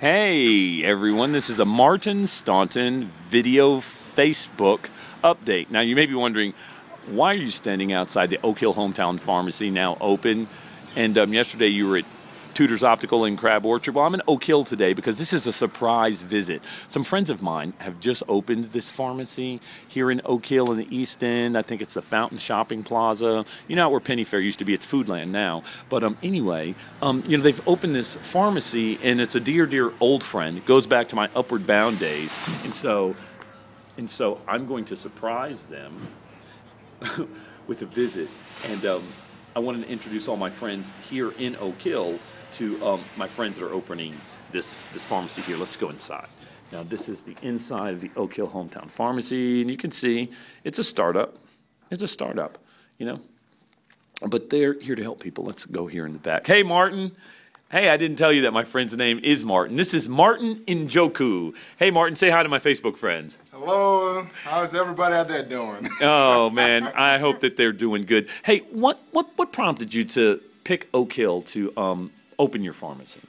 Hey everyone, this is a Martin Staunton video Facebook update. Now you may be wondering, why are you standing outside the Oak Hill Hometown Pharmacy now open? And um, yesterday you were at Tudor's Optical in Crab Orchard. Well, I'm in Oak Hill today because this is a surprise visit. Some friends of mine have just opened this pharmacy here in Oak Hill in the East End. I think it's the Fountain Shopping Plaza. You know where Penny Fair used to be. It's Foodland now. But um, anyway, um, you know they've opened this pharmacy, and it's a dear, dear old friend. It goes back to my Upward Bound days, and so, and so I'm going to surprise them with a visit, and um, I wanted to introduce all my friends here in Oak Hill to um, my friends that are opening this, this pharmacy here. Let's go inside. Now, this is the inside of the Oak Hill Hometown Pharmacy, and you can see it's a startup. It's a startup, you know. But they're here to help people. Let's go here in the back. Hey, Martin. Hey, I didn't tell you that my friend's name is Martin. This is Martin Njoku. Hey, Martin, say hi to my Facebook friends. Hello. How's everybody out there doing? oh man, I hope that they're doing good. Hey, what what what prompted you to pick Oak Hill to um, open your pharmacy?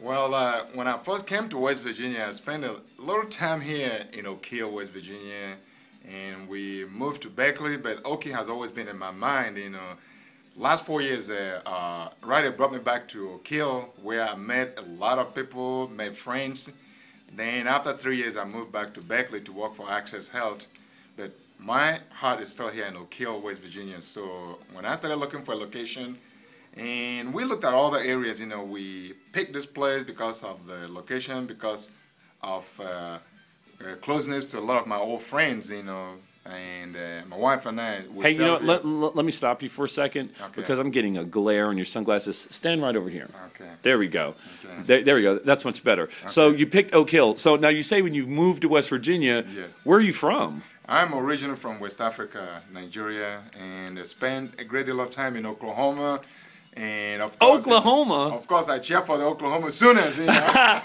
Well, uh, when I first came to West Virginia, I spent a little time here in Oak Hill, West Virginia, and we moved to Beckley, but Oak Hill has always been in my mind, you know. Last four years, uh, uh, Rite Aid brought me back to Hill, where I met a lot of people, made friends. Then after three years, I moved back to Beckley to work for Access Health. But my heart is still here in Oak Hill, West Virginia. So when I started looking for a location, and we looked at all the areas, you know, we picked this place because of the location, because of uh, uh, closeness to a lot of my old friends, you know, and uh, my wife and I. we Hey, you know what? Let, let, let me stop you for a second Okay. because I'm getting a glare on your sunglasses. Stand right over here. Okay. There we go. Okay. There, there we go. That's much better. So you picked Oak Hill. So now you say when you moved to West Virginia, Yes. where are you from? I'm originally from West Africa, Nigeria, and I spent a great deal of time in Oklahoma. And of course, Oklahoma? Of course, I cheer for the Oklahoma Sooners. You know?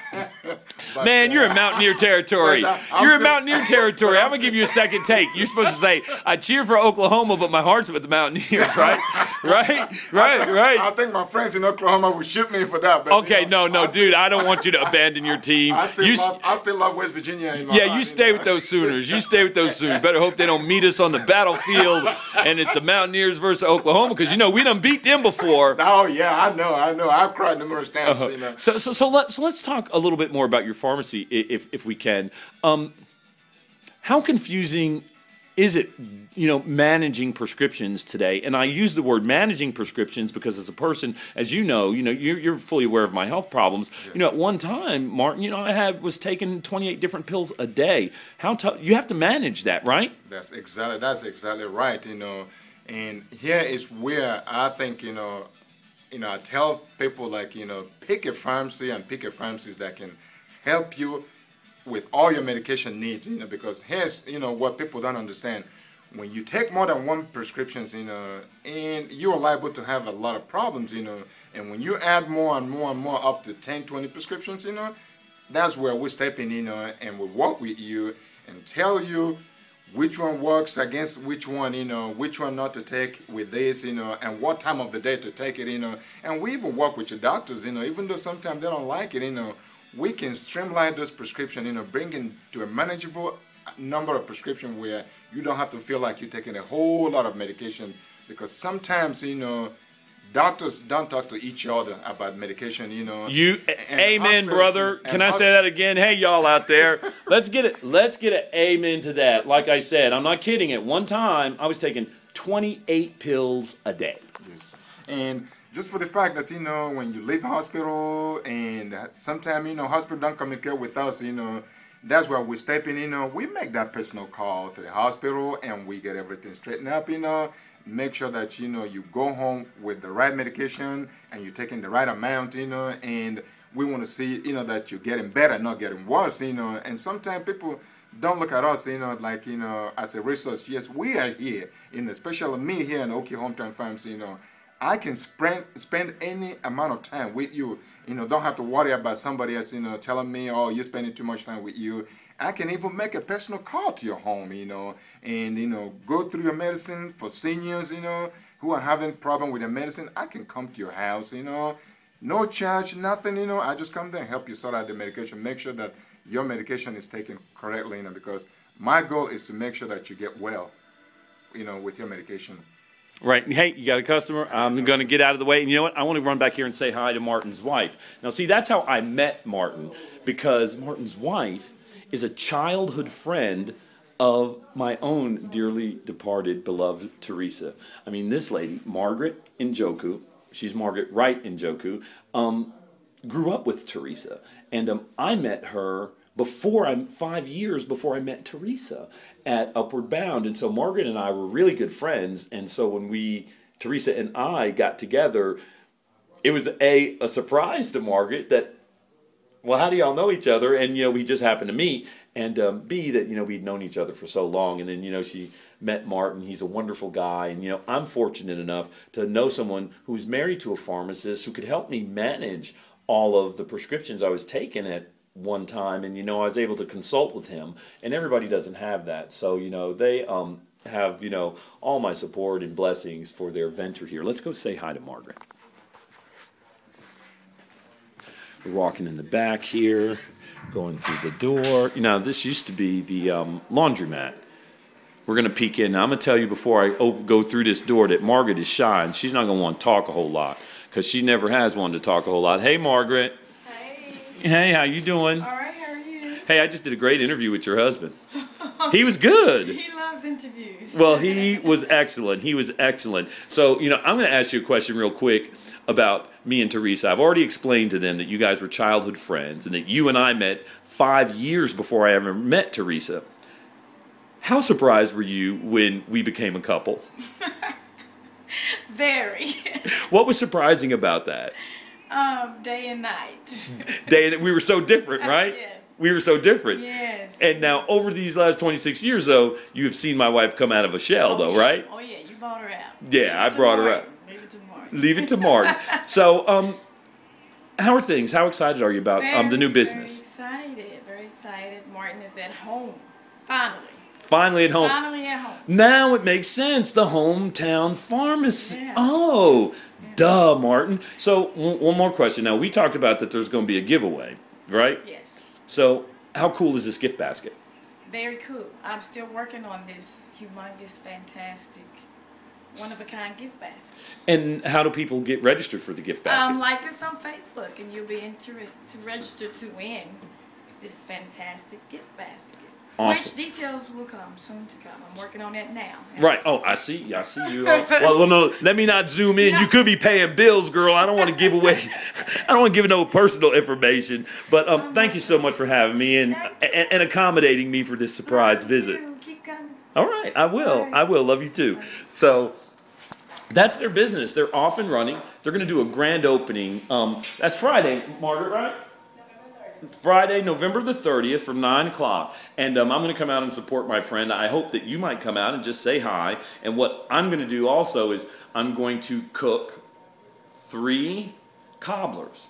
But, Man, you're uh, in Mountaineer territory. I'm You're in Mountaineer territory. I'm I'm gonna give you a second take. You're supposed to say, "I cheer for Oklahoma, but my heart's with the Mountaineers." Right? Right? Right? I Right? I think my friends in Oklahoma would shoot me for that. But, Okay, you know, no, no, I dude. I don't want you to abandon your team. I still, You love, I still love West Virginia. Yeah, heart, you stay know. with those Sooners. You stay with those Sooners. Better hope they don't meet us on the battlefield and it's the Mountaineers versus Oklahoma because you know we done beat them before. Oh yeah, I know, I know. I've cried numerous times. You know. So, so, so let's so let's talk a little bit more about your pharmacy, if if we can. Um, how confusing is it, you know, managing prescriptions today? And I use the word managing prescriptions because as a person, as you know, you know, you're, you're fully aware of my health problems. You know, at one time, Martin, you know, I had was taking 28 different pills a day. How tough? You have to manage that, right? That's exactly that's exactly right. You know, and here is where I think you know, you know, I tell people like you know, pick a pharmacy and pick a pharmacy that can help you with all your medication needs. You know, because here's you know what people don't understand. When you take more than one prescriptions, you know, and you are liable to have a lot of problems, you know, and when you add more and more and more up to 10, 20 prescriptions, you know, that's where we step in, you know, and we work with you and tell you which one works against which one, you know, which one not to take with this, you know, and what time of the day to take it, you know. And we even work with your doctors, you know, even though sometimes they don't like it, you know, we can streamline those prescription, you know, bring to a manageable number of prescription where you don't have to feel like you're taking a whole lot of medication because sometimes, you know, doctors don't talk to each other about medication, you know. You, and amen, brother. Can I say that again? Hey, y'all out there, let's get it. Let's get an amen to that. Like I said, I'm not kidding. At one time, I was taking 28 pills a day. Yes. And just for the fact that, you know, when you leave the hospital and sometimes, you know, hospital don't communicate with us, you know, that's where we step in, you know, we make that personal call to the hospital and we get everything straightened up, you know, make sure that, you know, you go home with the right medication and you're taking the right amount, you know, and we want to see, you know, that you're getting better, not getting worse, you know, and sometimes people don't look at us, you know, like, you know, as a resource. Yes, we are here, know, especially me here in Oak Hill Hometown Farms, you know, I can spend spend any amount of time with you. You know, don't have to worry about somebody else, you know, telling me, oh, you're spending too much time with you. I can even make a personal call to your home, you know, and you know, go through your medicine for seniors, you know, who are having problem with their medicine. I can come to your house, you know, no charge, nothing. You know, I just come there and help you sort out the medication. Make sure that your medication is taken correctly. You know, because my goal is to make sure that you get well. You know, with your medication. Right. Hey, you got a customer. I'm going to get out of the way. And you know what? I want to run back here and say hi to Martin's wife. Now, see, that's how I met Martin because Martin's wife is a childhood friend of my own dearly departed, beloved Teresa. I mean, this lady, Margaret Njoku, she's Margaret Wright Njoku, um, grew up with Teresa. And um, I met her before I'm five years before I met Teresa at Upward Bound. And so Margaret and I were really good friends. And so when we, Teresa and I, got together, it was a, a surprise to Margaret that, well, how do y'all know each other? And, you know, we just happened to meet. And um, B, that, you know, we'd known each other for so long. And then, you know, she met Martin. He's a wonderful guy. And, you know, I'm fortunate enough to know someone who's married to a pharmacist who could help me manage all of the prescriptions I was taking at one time, and you know I was able to consult with him, and everybody doesn't have that. So you know they um, have you know all my support and blessings for their venture here. Let's go say hi to Margaret. We're walking in the back here, going through the door. You know this used to be the um, laundromat. We're gonna peek in. Now, I'm gonna tell you before I go through this door that Margaret is shy, and she's not gonna want to talk a whole lot because she never has wanted to talk a whole lot. Hey, Margaret. Hey, how you doing? All right, how are you? Hey, I just did a great interview with your husband. he was good. He loves interviews. Well, he was excellent. He was excellent. So, you know, I'm going to ask you a question real quick about me and Teresa. I've already explained to them that you guys were childhood friends and that you and I met five years before I ever met Teresa. How surprised were you when we became a couple? Very. what was surprising about that? Um, day and night. day and we were so different, right? yes. We were so different. Yes. And now, over these last 26 years, though, you have seen my wife come out of a shell, oh, though, yeah. right? Oh yeah, you brought her out. Yeah, I brought her out. Leave it to Martin. Leave it to Martin. so, um, how are things? How excited are you about um, the new business? Very excited. Very excited. Martin is at home. Finally. Finally at home. Finally at home. Now it makes sense. The hometown pharmacy. Yeah. Oh, duh, Martin. So, w- one more question. Now, we talked about that there's going to be a giveaway, right? Yes. So, how cool is this gift basket? Very cool. I'm still working on this humongous, fantastic, one of a kind gift basket. And how do people get registered for the gift basket? Um, like us on Facebook, and you'll be entered to register to win this fantastic gift basket. Awesome. Which details will come soon to come. I'm working on that now. Right. Oh, I see. I see you. Well, well, no. Let me not zoom in. You could be paying bills, girl. I don't want to give away. I don't want to give no personal information. But um, thank you so much for having me and, and and accommodating me for this surprise Love visit. you. Keep coming. All right, I will. Right. I will. Love you too. So that's their business. They're off and running. They're going to do a grand opening. Um, that's Friday, Margaret, right? Friday, November the 30th from 9 o'clock. And um, I'm going to come out and support my friend. I hope that you might come out and just say hi. And what I'm going to do also is I'm going to cook three cobblers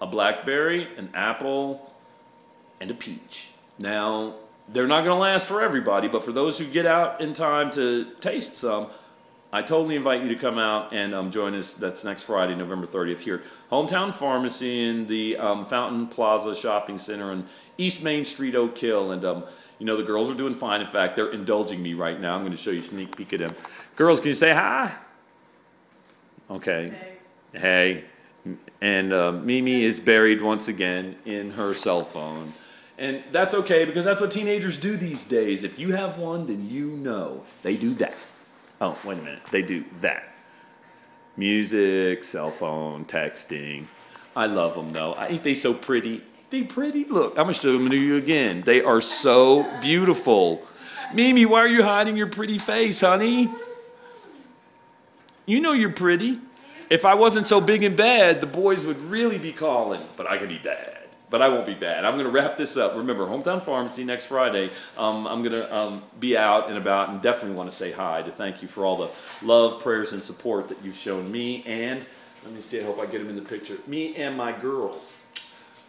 a blackberry, an apple, and a peach. Now, they're not going to last for everybody, but for those who get out in time to taste some, I totally invite you to come out and um, join us. That's next Friday, November 30th, here Hometown Pharmacy in the um, Fountain Plaza Shopping Center on East Main Street, Oak Hill. And, um, you know, the girls are doing fine. In fact, they're indulging me right now. I'm going to show you a sneak peek at them. Girls, can you say hi? Okay. Hey. And uh, Mimi is buried once again in her cell phone. And that's okay because that's what teenagers do these days. If you have one, then you know they do that. Oh, wait a minute. They do that. Music, cell phone, texting. I love them though. I think they so pretty. They pretty. Look, I'm gonna show them to you again. They are so beautiful. Mimi, why are you hiding your pretty face, honey? You know you're pretty. If I wasn't so big and bad, the boys would really be calling. But I can be bad. But I won't be bad. I'm going to wrap this up. Remember, Hometown Pharmacy next Friday. Um, I'm going to um, be out and about and definitely want to say hi to thank you for all the love, prayers, and support that you've shown me. And let me see, I hope I get them in the picture. Me and my girls.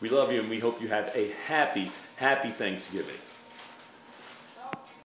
We love you and we hope you have a happy, happy Thanksgiving.